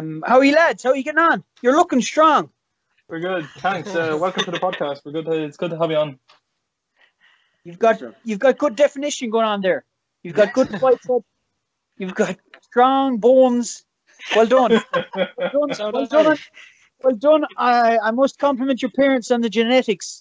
Um, how are you lads? How are you getting on? You're looking strong. We're good. Thanks. Uh, welcome to the podcast. We're good. To, it's good to have you on. You've got you've got good definition going on there. You've got good biceps. You've got strong bones. Well done. Well done. Well done. Well done. I, I must compliment your parents on the genetics.